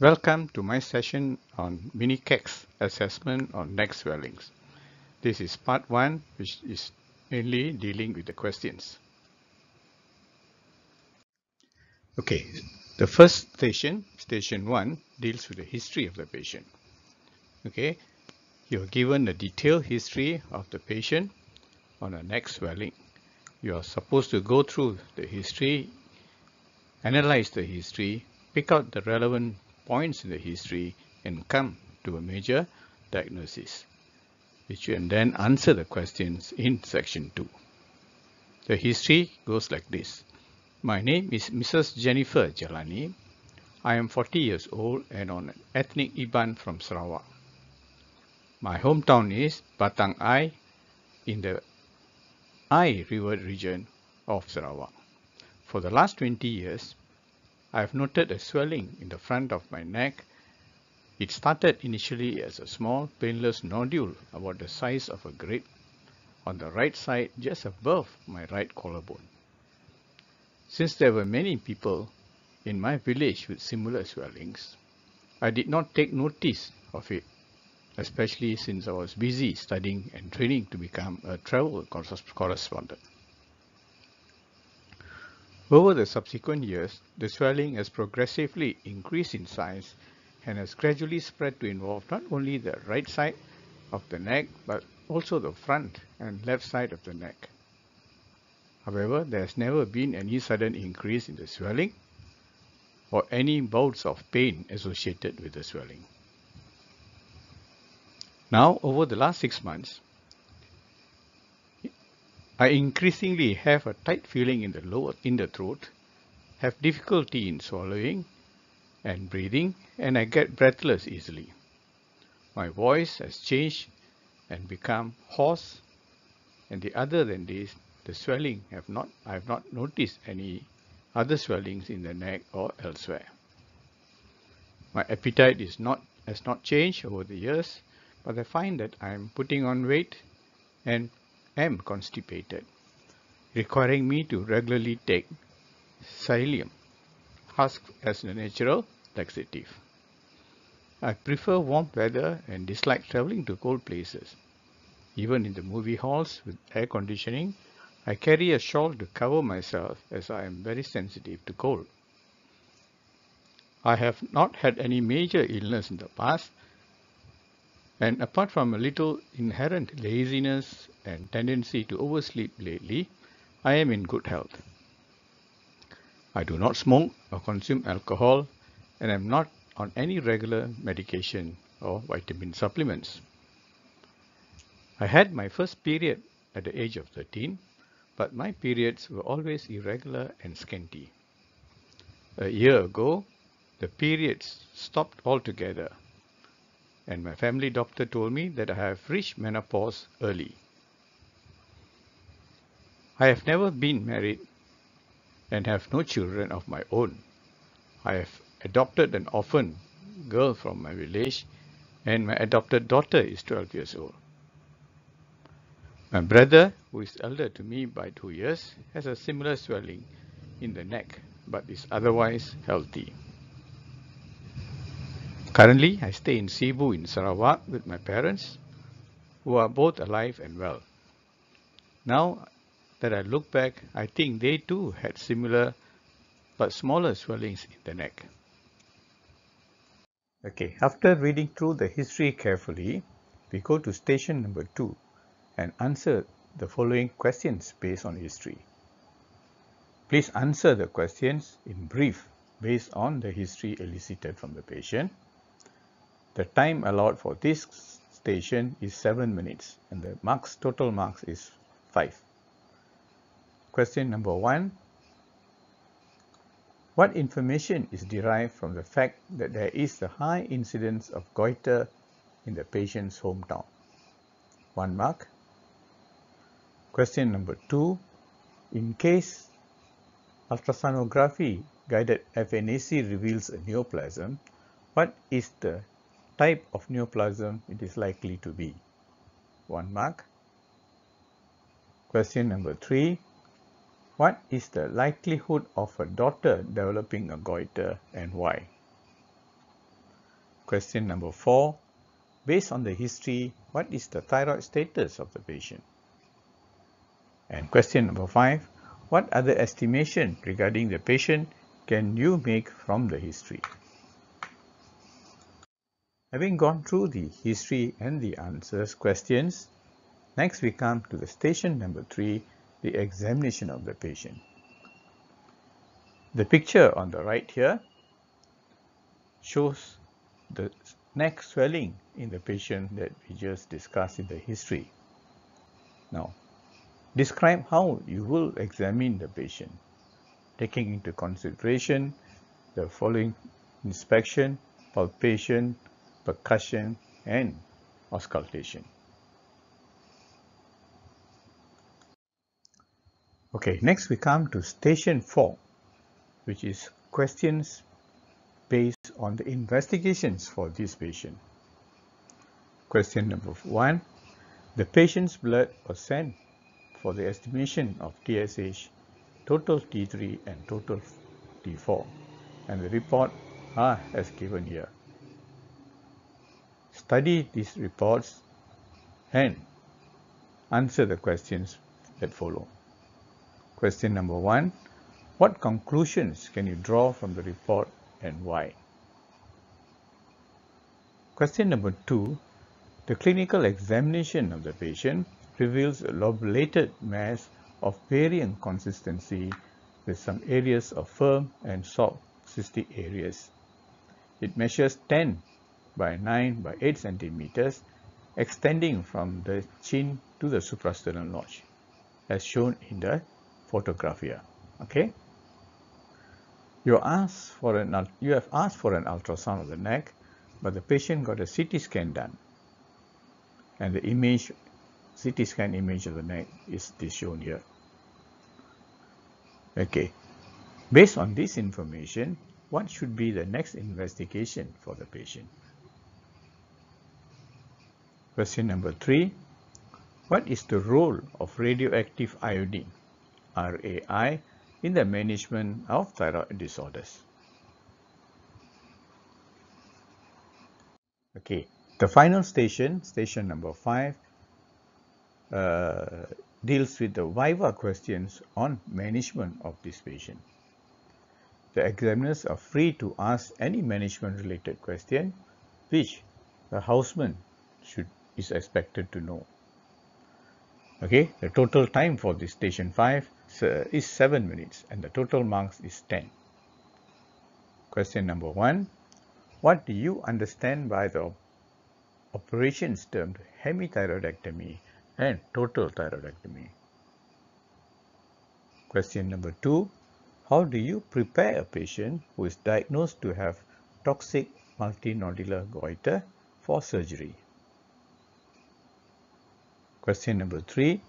Welcome to my session on mini-CEX assessment on neck swellings. This is part 1 which is mainly dealing with the questions. Okay, the first station, station 1, deals with the history of the patient. Okay, you're given a detailed history of the patient on a neck swelling. You are supposed to go through the history, analyze the history, pick out the relevant points in the history and come to a major diagnosis, which you can then answer the questions in section 2. The history goes like this. My name is Mrs. Jennifer Jalani. I am 40 years old and on an ethnic Iban from Sarawak. My hometown is Batang Ai in the Ai River region of Sarawak. For the last 20 years, I have noted a swelling in the front of my neck. It started initially as a small painless nodule about the size of a grape on the right side just above my right collarbone. Since there were many people in my village with similar swellings, I did not take notice of it, especially since I was busy studying and training to become a travel correspondent. Over the subsequent years, the swelling has progressively increased in size and has gradually spread to involve not only the right side of the neck but also the front and left side of the neck. However, there has never been any sudden increase in the swelling or any bouts of pain associated with the swelling. Now, over the last six months, I increasingly have a tight feeling in the lower in the throat, have difficulty in swallowing and breathing, and I get breathless easily. My voice has changed and become hoarse, and the other than this, the swelling have not I have not noticed any other swellings in the neck or elsewhere. My appetite is not has not changed over the years, but I find that I am putting on weight and am constipated, requiring me to regularly take psyllium husk as a natural laxative. I prefer warm weather and dislike traveling to cold places. Even in the movie halls with air conditioning, I carry a shawl to cover myself as I am very sensitive to cold. I have not had any major illness in the past and apart from a little inherent laziness and tendency to oversleep lately, I am in good health. I do not smoke or consume alcohol and am not on any regular medication or vitamin supplements. I had my first period at the age of 13, but my periods were always irregular and scanty. A year ago, the periods stopped altogether and my family doctor told me that I have reached menopause early. I have never been married and have no children of my own. I have adopted an orphan girl from my village and my adopted daughter is 12 years old. My brother, who is elder to me by two years, has a similar swelling in the neck but is otherwise healthy. Currently, I stay in Sibu in Sarawak with my parents, who are both alive and well. Now that I look back, I think they too had similar but smaller swellings in the neck. Okay, after reading through the history carefully, we go to station number 2 and answer the following questions based on history. Please answer the questions in brief based on the history elicited from the patient the time allowed for this station is 7 minutes and the marks total marks is 5. Question number 1. What information is derived from the fact that there is a high incidence of goiter in the patient's hometown? 1 mark. Question number 2. In case ultrasonography guided FNAC reveals a neoplasm, what is the type of neoplasm it is likely to be. One mark. Question number three. What is the likelihood of a daughter developing a goiter and why? Question number 4. Based on the history, what is the thyroid status of the patient? And question number 5. What other estimation regarding the patient can you make from the history? Having gone through the history and the answers questions, next we come to the station number 3, the examination of the patient. The picture on the right here shows the neck swelling in the patient that we just discussed in the history. Now, describe how you will examine the patient, taking into consideration the following inspection, palpation, percussion, and auscultation. Okay, next we come to station 4, which is questions based on the investigations for this patient. Question number 1. The patient's blood was sent for the estimation of TSH, total T3 and total T4 and the report ah, are as given here. Study these reports and answer the questions that follow. Question number one, what conclusions can you draw from the report and why? Question number two, the clinical examination of the patient reveals a lobulated mass of varying consistency with some areas of firm and soft cystic areas. It measures 10 by 9 by 8 centimeters extending from the chin to the suprasternal notch as shown in the photograph here okay? You asked for an you have asked for an ultrasound of the neck but the patient got a CT scan done. And the image CT scan image of the neck is this shown here. Okay. Based on this information what should be the next investigation for the patient Question number three. What is the role of radioactive iodine, RAI, in the management of thyroid disorders? Okay, the final station, station number five, uh, deals with the viva questions on management of this patient. The examiners are free to ask any management related question which the houseman should is expected to know. Okay, the total time for this station 5 is 7 minutes and the total marks is 10. Question number 1. What do you understand by the operations termed hemithyroidectomy and total thyroidectomy? Question number 2. How do you prepare a patient who is diagnosed to have toxic multinodular goiter for surgery? Question number three,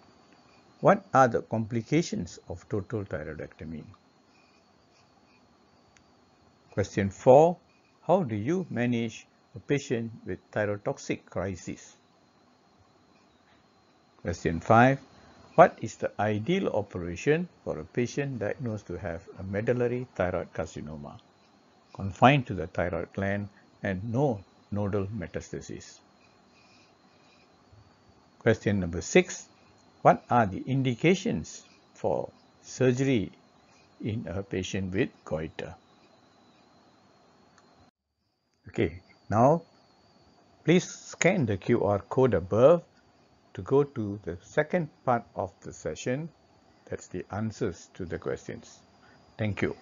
what are the complications of total thyroidectomy? Question four, how do you manage a patient with thyrotoxic crisis? Question five, what is the ideal operation for a patient diagnosed to have a medullary thyroid carcinoma, confined to the thyroid gland and no nodal metastasis? Question number six, what are the indications for surgery in a patient with goiter? Okay, now please scan the QR code above to go to the second part of the session. That's the answers to the questions. Thank you.